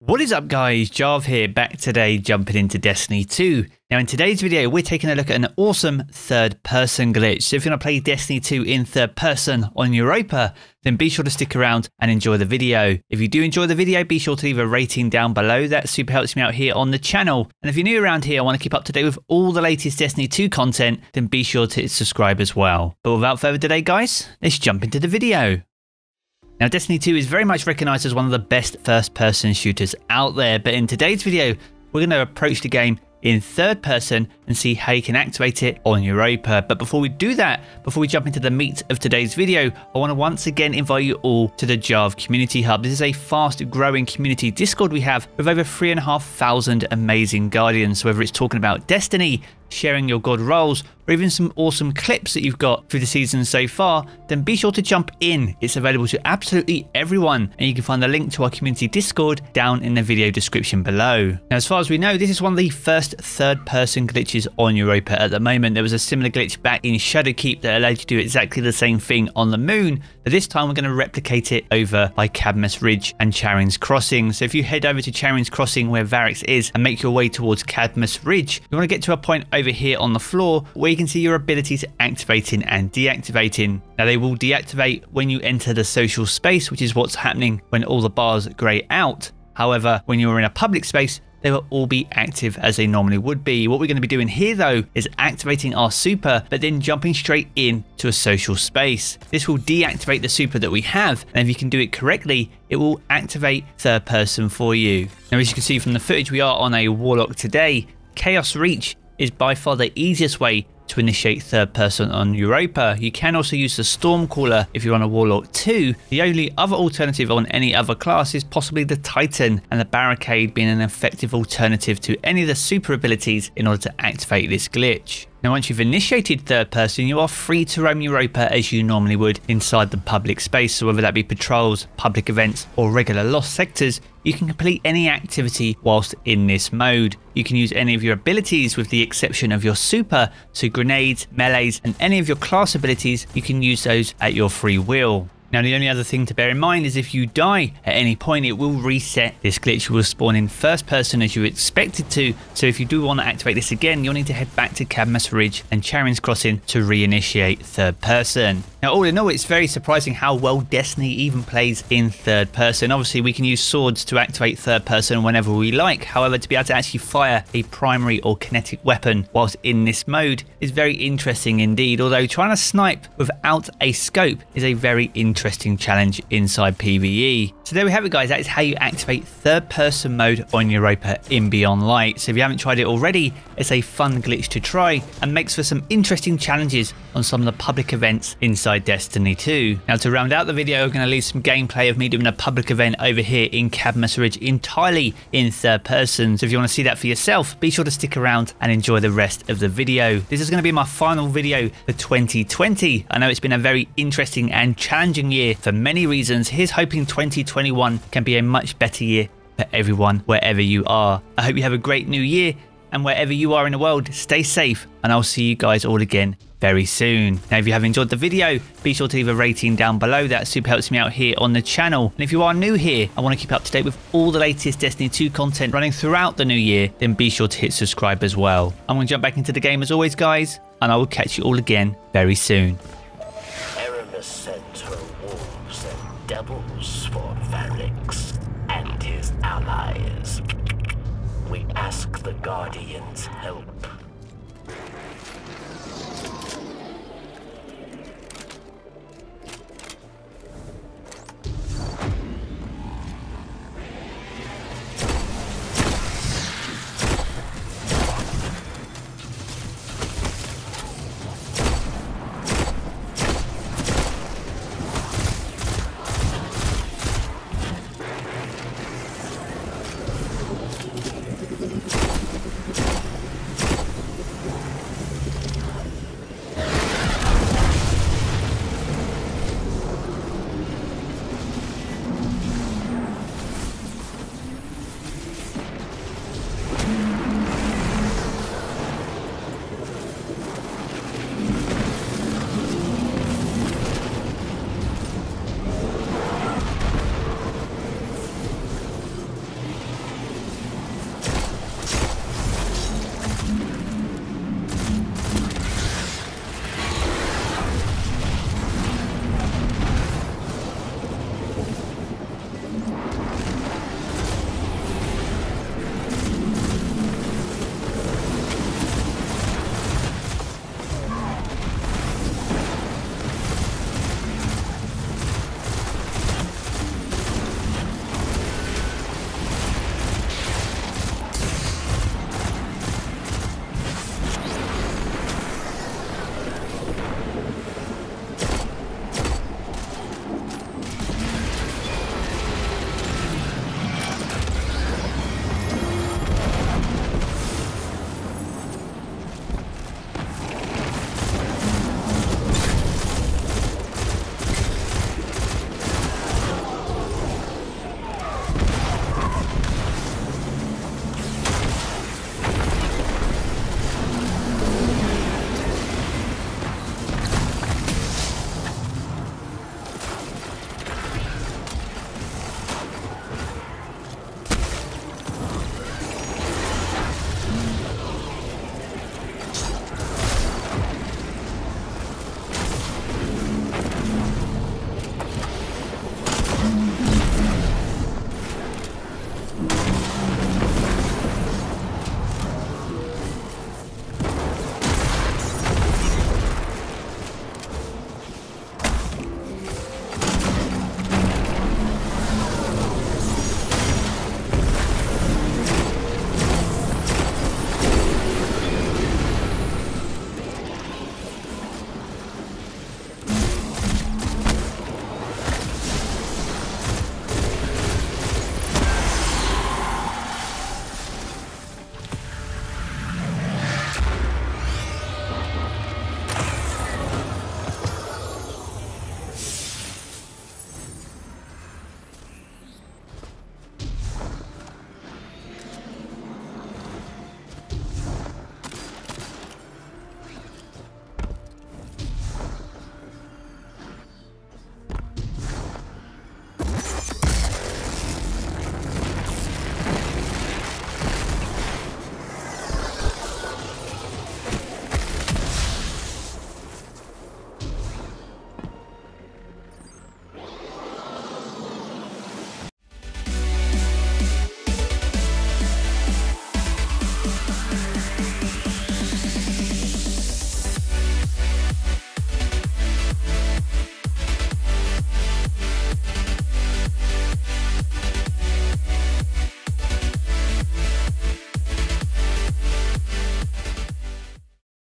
What is up guys, Jarv here, back today jumping into Destiny 2. Now in today's video, we're taking a look at an awesome third person glitch. So if you want to play Destiny 2 in third person on Europa, then be sure to stick around and enjoy the video. If you do enjoy the video, be sure to leave a rating down below. That super helps me out here on the channel. And if you're new around here, I want to keep up to date with all the latest Destiny 2 content, then be sure to subscribe as well. But without further delay guys, let's jump into the video. Now, Destiny 2 is very much recognized as one of the best first person shooters out there, but in today's video, we're going to approach the game in third person and see how you can activate it on Europa. But before we do that, before we jump into the meat of today's video, I want to once again invite you all to the Jarv Community Hub. This is a fast growing community Discord we have with over 3,500 amazing Guardians. So whether it's talking about Destiny, sharing your god rolls, or even some awesome clips that you've got through the season so far, then be sure to jump in. It's available to absolutely everyone, and you can find the link to our community Discord down in the video description below. Now, as far as we know, this is one of the first third person glitches on Europa at the moment. There was a similar glitch back in Shadowkeep that allowed you to do exactly the same thing on the moon, but this time we're going to replicate it over by Cadmus Ridge and Charon's Crossing. So if you head over to Charon's Crossing where Variks is and make your way towards Cadmus Ridge, you want to get to a point over here on the floor where you can see your abilities activating and deactivating. Now they will deactivate when you enter the social space, which is what's happening when all the bars grey out. However, when you're in a public space, they will all be active as they normally would be. What we're going to be doing here though is activating our super, but then jumping straight in to a social space. This will deactivate the super that we have, and if you can do it correctly, it will activate third person for you. Now as you can see from the footage, we are on a Warlock today. Chaos Reach is by far the easiest way to initiate third person on Europa. You can also use the Stormcaller if you're on a Warlock 2. The only other alternative on any other class is possibly the Titan, and the Barricade being an effective alternative to any of the super abilities in order to activate this glitch. Now once you've initiated third person, you are free to roam Europa as you normally would inside the public space, so whether that be patrols, public events or regular lost sectors, you can complete any activity whilst in this mode. You can use any of your abilities with the exception of your super, so grenades, melees and any of your class abilities, you can use those at your free will. Now the only other thing to bear in mind is if you die at any point it will reset. This glitch will spawn in first person as you expect it to so if you do want to activate this again you'll need to head back to Cadmus Ridge and Charon's Crossing to reinitiate third person. Now all in all it's very surprising how well Destiny even plays in third person. Obviously we can use swords to activate third person whenever we like however to be able to actually fire a primary or kinetic weapon whilst in this mode is very interesting indeed although trying to snipe without a scope is a very interesting interesting challenge inside PvE. So there we have it guys, that is how you activate third person mode on Europa in Beyond Light. So if you haven't tried it already, it's a fun glitch to try and makes for some interesting challenges on some of the public events inside Destiny 2. Now to round out the video, we're going to leave some gameplay of me doing a public event over here in Cadmus Ridge entirely in third person. So if you want to see that for yourself, be sure to stick around and enjoy the rest of the video. This is going to be my final video for 2020. I know it's been a very interesting and challenging challenging year for many reasons. Here's hoping 2021 can be a much better year for everyone wherever you are. I hope you have a great new year and wherever you are in the world, stay safe and I'll see you guys all again very soon. Now, if you have enjoyed the video, be sure to leave a rating down below. That super helps me out here on the channel. And if you are new here, I want to keep up to date with all the latest Destiny 2 content running throughout the new year, then be sure to hit subscribe as well. I'm going to jump back into the game as always, guys, and I will catch you all again very soon. The Guardians' help.